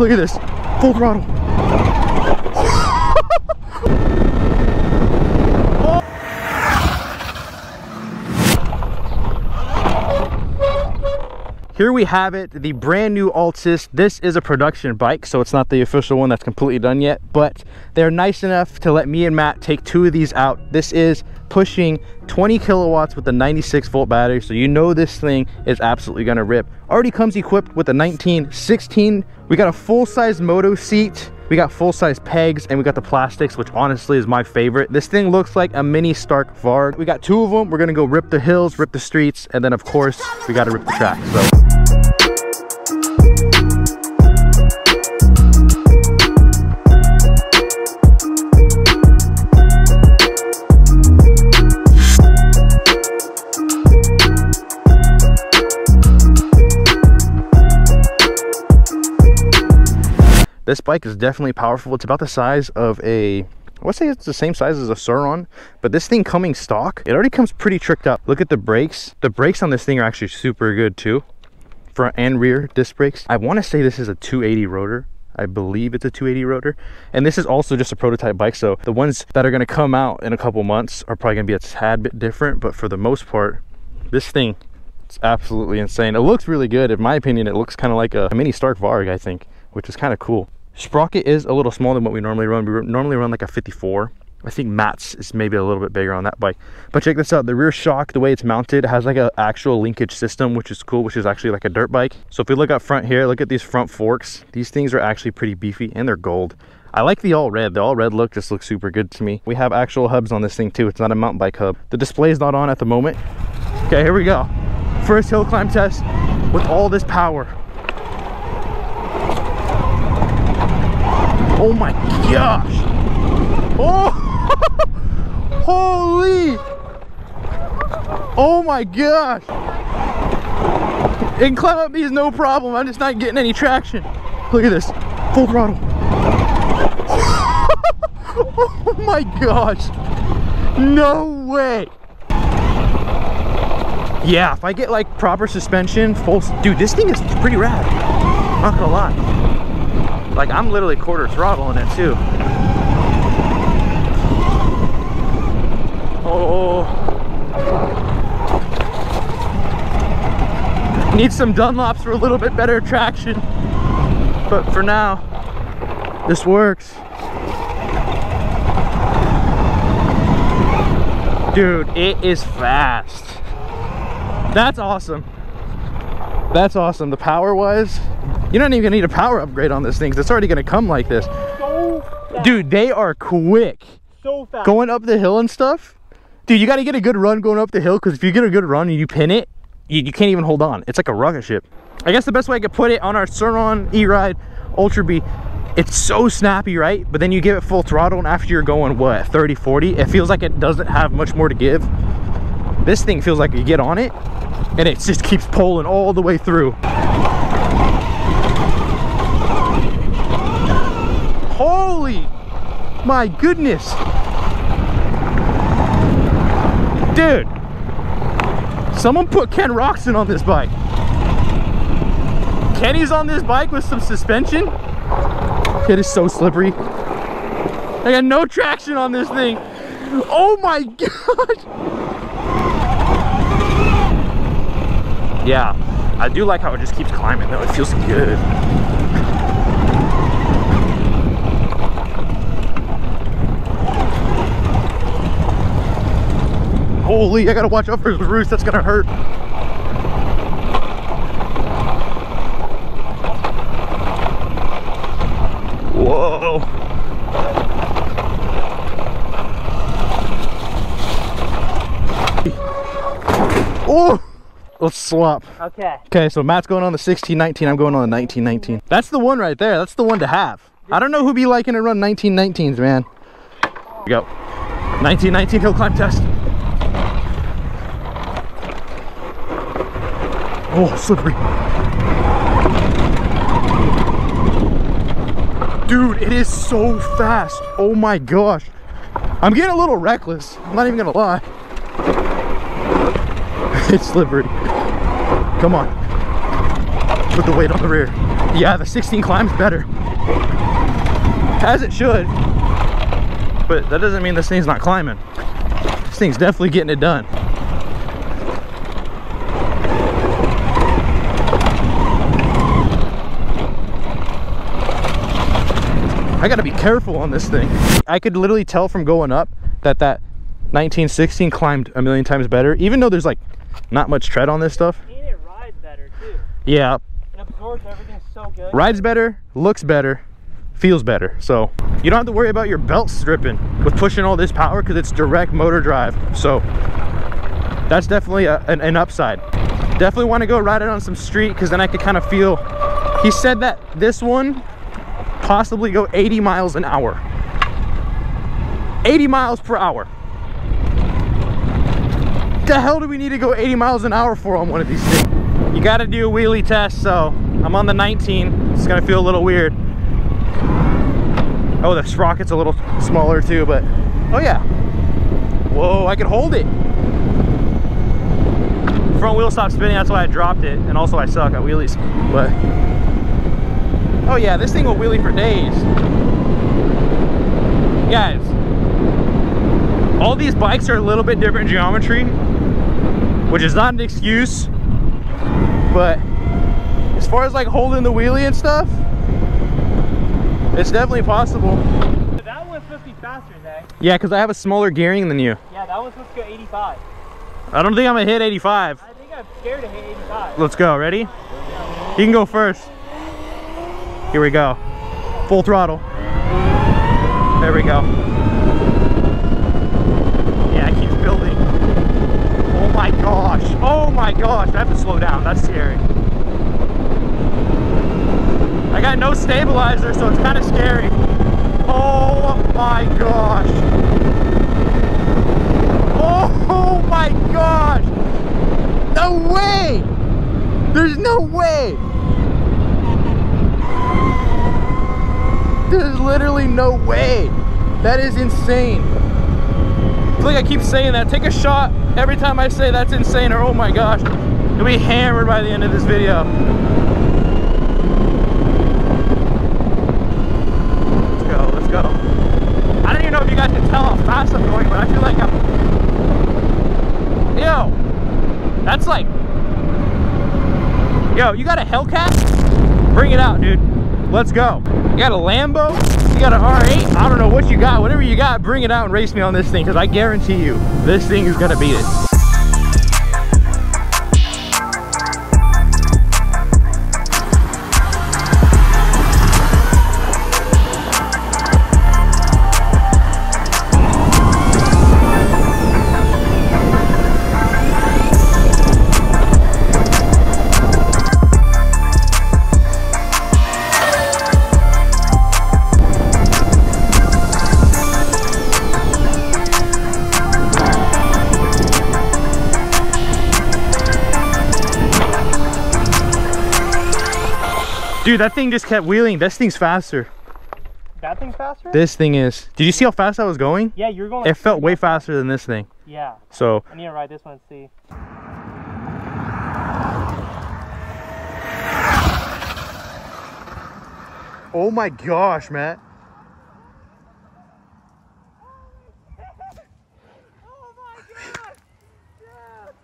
Look at this, full throttle. Here we have it, the brand new Altis. This is a production bike, so it's not the official one that's completely done yet, but they're nice enough to let me and Matt take two of these out. This is pushing 20 kilowatts with a 96 volt battery, so you know this thing is absolutely gonna rip. Already comes equipped with a 1916. We got a full-size moto seat, we got full-size pegs, and we got the plastics, which honestly is my favorite. This thing looks like a mini Stark Varg. We got two of them. We're gonna go rip the hills, rip the streets, and then of course, we gotta rip the track, so. This bike is definitely powerful. It's about the size of a I would say it's the same size as a Sur-Ron, but this thing coming stock, it already comes pretty tricked up. Look at the brakes. The brakes on this thing are actually super good too. Front and rear disc brakes. I want to say this is a 280 rotor. I believe it's a 280 rotor. And this is also just a prototype bike. So the ones that are going to come out in a couple months are probably going to be a tad bit different. But for the most part, this thing, it's absolutely insane. It looks really good. In my opinion, it looks kind of like a, a mini Stark Varg, I think, which is kind of cool. Sprocket is a little smaller than what we normally run. We normally run like a 54. I think Matt's is maybe a little bit bigger on that bike. But check this out, the rear shock, the way it's mounted, has like an actual linkage system, which is cool, which is actually like a dirt bike. So if we look up front here, look at these front forks. These things are actually pretty beefy and they're gold. I like the all red. The all red look just looks super good to me. We have actual hubs on this thing too. It's not a mountain bike hub. The display is not on at the moment. Okay, here we go. First hill climb test with all this power. Oh my gosh. Oh, holy. Oh my gosh. And climb up these no problem. I'm just not getting any traction. Look at this, full throttle. oh my gosh. No way. Yeah, if I get like proper suspension, full, dude, this thing is pretty rad. Not gonna lie. Like I'm literally quarter throttling it too. Oh. Need some Dunlops for a little bit better traction. But for now, this works. Dude, it is fast. That's awesome. That's awesome. The power wise, you're not even gonna need a power upgrade on this thing because it's already gonna come like this. So Dude, they are quick. So fast. Going up the hill and stuff. Dude, you gotta get a good run going up the hill because if you get a good run and you pin it, you, you, can't even hold on. It's like a rocket ship. I guess the best way I could put it on our Sur-Ron E-Ride Ultra Bee, it's so snappy, right? But then you give it full throttle and after you're going, what, 30, 40, it feels like it doesn't have much more to give. This thing feels like you get on it and it just keeps pulling all the way through. Holy, my goodness. Dude, someone put Ken Roczen on this bike. Kenny's on this bike with some suspension. It is so slippery. I got no traction on this thing. Oh my god. Yeah, I do like how it just keeps climbing though. It feels good. Holy, I gotta watch out for his roost, that's gonna hurt. Whoa. Oh! Let's swap. Okay. Okay, so Matt's going on the 1619, I'm going on the 1919. That's the one right there, that's the one to have. I don't know who be liking to run 1919s, man. Here we go. 1919 hill climb test. Oh, slippery. Dude, it is so fast. Oh my gosh. I'm getting a little reckless. I'm not even gonna lie. it's slippery. Come on. Put the weight on the rear. Yeah, the 16 climbs better. As it should. But that doesn't mean this thing's not climbing. This thing's definitely getting it done. I gotta be careful on this thing. I could literally tell from going up that that 1916 climbed a million times better, even though there's like not much tread on this stuff. And it rides better too. Yeah, It absorbs everything so good. rides better, looks better, feels better. So you don't have to worry about your belt stripping with pushing all this power because it's direct motor drive. So that's definitely a, an, an upside. Definitely want to go ride it on some street because then I could kind of feel. He said that this one possibly go 80 miles an hour. 80 miles per hour. The hell do we need to go 80 miles an hour for on one of these things? You got to do a wheelie test, so I'm on the 19. It's gonna feel a little weird. Oh, the sprocket's a little smaller too, but oh yeah. Whoa, I can hold it. Front wheel stopped spinning, that's why I dropped it. And also I suck at wheelies, but oh yeah, this thing will wheelie for days. Guys, all these bikes are a little bit different geometry, which is not an excuse, but as far as like holding the wheelie and stuff, it's definitely possible. That one's supposed to be faster, Zach. Yeah, because I have a smaller gearing than you. Yeah, that one's supposed to go 85. I don't think I'm gonna hit 85. I think I'm scared to hit 85. Let's go, ready? You can go first. Here we go. Full throttle. There we go. Yeah, it keeps building. Oh my gosh. Oh my gosh. I have to slow down. That's scary. I got no stabilizer, so it's kind of scary. Oh my gosh. Oh my gosh. No way! There's no way! There's literally no way! That is insane. Like I keep saying that. Take a shot every time I say that's insane or oh my gosh. You'll be hammered by the end of this video. Let's go, let's go. I don't even know if you guys can tell how fast I'm going, but I feel like I'm... Yo! That's like Yo, you got a Hellcat? Bring it out, dude. Let's go. You got a Lambo? You got an R8? I don't know what you got. Whatever you got, bring it out and race me on this thing because I guarantee you, this thing is going to beat it. Dude, that thing just kept wheeling. This thing's faster. That thing's faster? This thing is. Did you see how fast I was going? yeah, you're going. It felt way faster than this thing. Yeah, So, I need to ride this one and see. oh my gosh, Matt. Oh my god!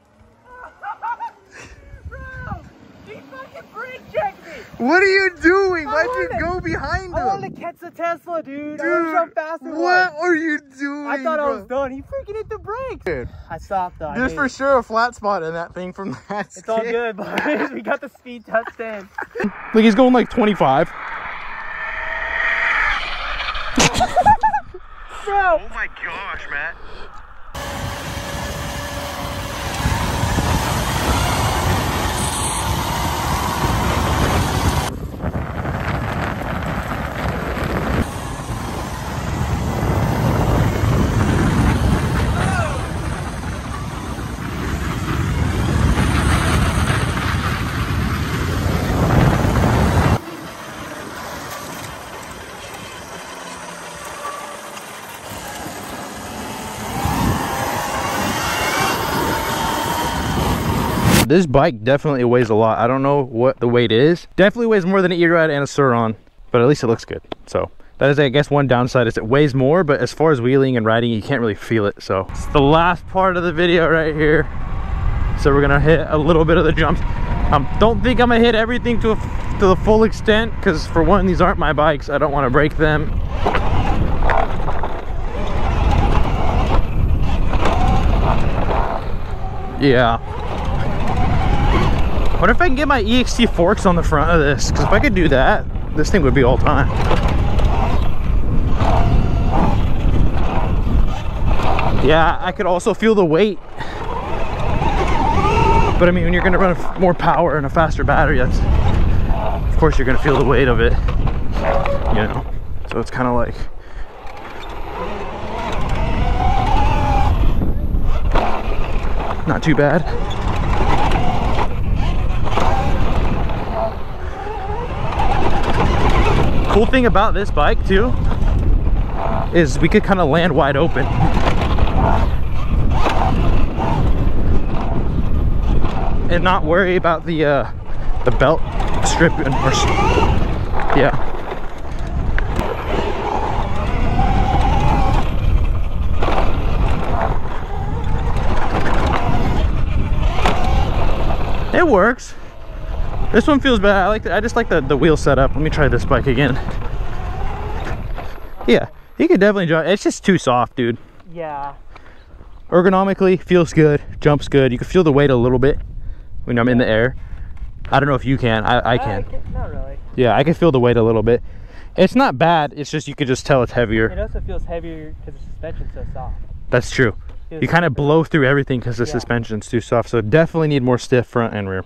Bro! He fucking brake checked me! What are you doing? I Why'd you go behind I wanted him? to catch the Tesla, dude. I wanted to show how fast what was. are you doing? I thought I was done. He freaking hit the brakes. Dude, I stopped though. There's for sure a flat spot in that thing from that. It's all good, boys. we got the speed touched in. Like he's going like 25. Bro! Oh my gosh, Matt. This bike definitely weighs a lot. I don't know what the weight is. Definitely weighs more than an E-Ride and a Sur-Ron, but at least it looks good. So that is, I guess, one downside is it weighs more, but as far as wheeling and riding, you can't really feel it. So it's the last part of the video right here. So we're gonna hit a little bit of the jumps. Um, don't think I'm gonna hit everything to, a, to the full extent, because for one, these aren't my bikes. I don't wanna break them. Yeah. What if I can get my EXT forks on the front of this? Because if I could do that, this thing would be all time. Yeah, I could also feel the weight. But I mean, when you're gonna run more power and a faster battery, that's, of course you're gonna feel the weight of it, you know? So it's kind of like, not too bad. Cool thing about this bike too is we could kind of land wide open. and not worry about the uh, the belt strip or yeah. It works. This one feels bad. I like the, I just like the, the wheel setup. Let me try this bike again. Yeah, you can definitely jump. It's just too soft, dude. Yeah. Ergonomically, feels good, jumps good. You can feel the weight a little bit when I'm in the air. I don't know if you can. I, I can. Uh, not really. Yeah, I can feel the weight a little bit. It's not bad. It's just you could just tell it's heavier. It also feels heavier because the suspension's so soft. That's true. You kind of blow through everything because the Yeah. suspension's too soft. So definitely need more stiff front and rear.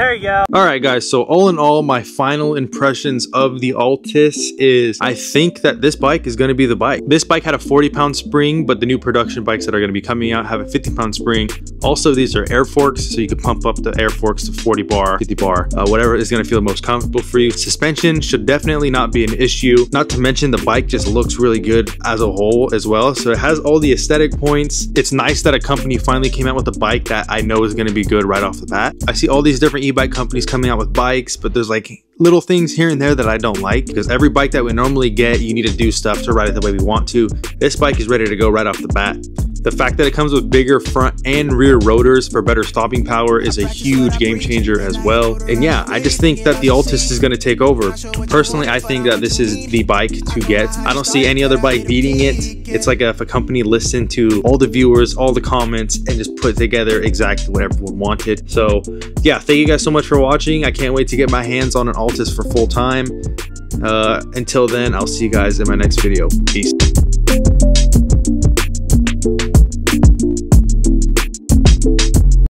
There you go. All right, guys. So all in all, my final impressions of the Altis is I think that this bike is going to be the bike. This bike had a 40 pound spring, but the new production bikes that are going to be coming out have a 50 pound spring. Also, these are air forks, so you can pump up the air forks to 40 bar, 50 bar, uh, whatever is going to feel most comfortable for you. Suspension should definitely not be an issue. Not to mention the bike just looks really good as a whole as well. So it has all the aesthetic points. It's nice that a company finally came out with a bike that I know is going to be good right off the bat. I see all these different e-bike companies coming out with bikes, but there's like little things here and there that I don't like because every bike that we normally get, you need to do stuff to ride it the way we want to. This bike is ready to go right off the bat. The fact that it comes with bigger front and rear rotors for better stopping power is a huge game changer as well. And yeah, I just think that the Altis is going to take over. Personally, I think that this is the bike to get. I don't see any other bike beating it. It's like if a company listened to all the viewers, all the comments, and just put together exactly what everyone wanted. So yeah, thank you guys so much for watching. I can't wait to get my hands on an Altis for full time. Uh, until then, I'll see you guys in my next video. Peace.